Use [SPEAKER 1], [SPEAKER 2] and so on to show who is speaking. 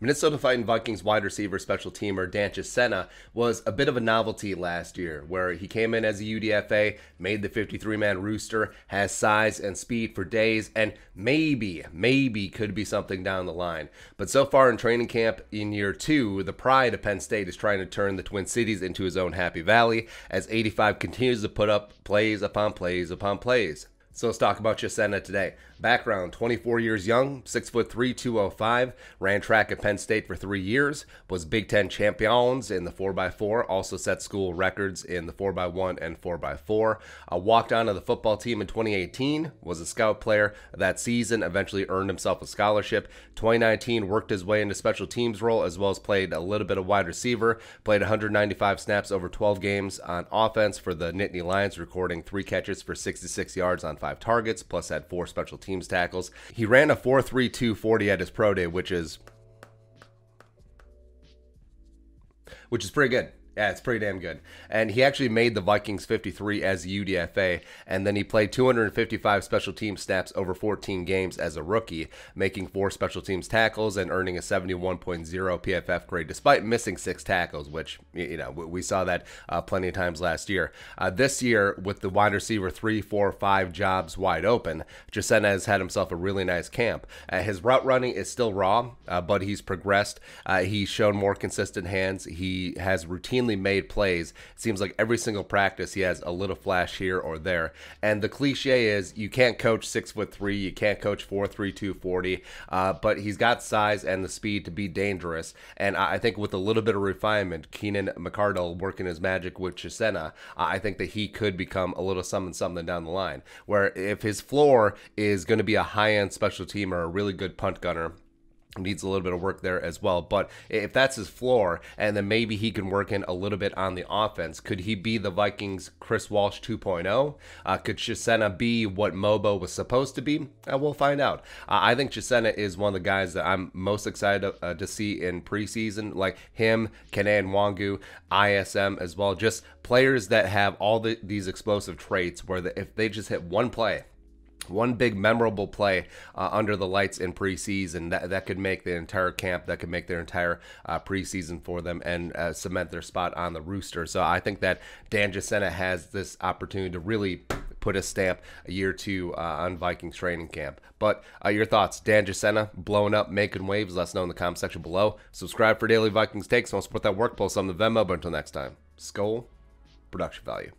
[SPEAKER 1] Minnesota Fighting Vikings wide receiver special teamer Dan Chisena was a bit of a novelty last year, where he came in as a UDFA, made the 53 man rooster, has size and speed for days, and maybe, maybe could be something down the line. But so far in training camp in year two, the pride of Penn State is trying to turn the Twin Cities into his own Happy Valley as 85 continues to put up plays upon plays upon plays. So let's talk about Chisena today. Background 24 years young, 6 foot 3, 205, ran track at Penn State for three years, was Big Ten champions in the 4x4, also set school records in the 4x1 and 4x4. Uh, walked onto the football team in 2018, was a scout player that season, eventually earned himself a scholarship. 2019 worked his way into special teams role as well as played a little bit of wide receiver, played 195 snaps over 12 games on offense for the Nittany Lions, recording three catches for 66 yards on five targets, plus had four special teams tackles. He ran a 4.32 40 at his pro day, which is which is pretty good. Yeah, it's pretty damn good. And he actually made the Vikings 53 as UDFA, and then he played 255 special team snaps over 14 games as a rookie, making four special teams tackles and earning a 71.0 PFF grade, despite missing six tackles, which, you know, we saw that uh, plenty of times last year. Uh, this year, with the wide receiver three, four, five jobs wide open, Chisena has had himself a really nice camp. Uh, his route running is still raw, uh, but he's progressed. Uh, he's shown more consistent hands. He has routinely made plays. It seems like every single practice he has a little flash here or there. And the cliche is you can't coach six foot three, you can't coach four three two forty, uh, but he's got size and the speed to be dangerous. And I think with a little bit of refinement, Keenan McCardell working his magic with Chisena, I think that he could become a little something something down the line. Where if his floor is going to be a high end special team or a really good punt gunner needs a little bit of work there as well. But if that's his floor, and then maybe he can work in a little bit on the offense, could he be the Vikings' Chris Walsh 2.0? Uh, could Chisena be what Mobo was supposed to be? Uh, we'll find out. Uh, I think Chisena is one of the guys that I'm most excited to, uh, to see in preseason, like him, Kene Nwangwu, ISM as well. Just players that have all the, these explosive traits where the, if they just hit one play, one big memorable play uh, under the lights in preseason that, that could make the entire camp, that could make their entire uh, preseason for them and uh, cement their spot on the rooster. So I think that Dan Chisena has this opportunity to really put a stamp a year or two uh, on Vikings training camp. But uh, your thoughts, Dan Chisena blowing up, making waves, let us know in the comment section below. Subscribe for daily Vikings takes. I'll support that work. Post on the Venmo. But until next time, Skol, production value.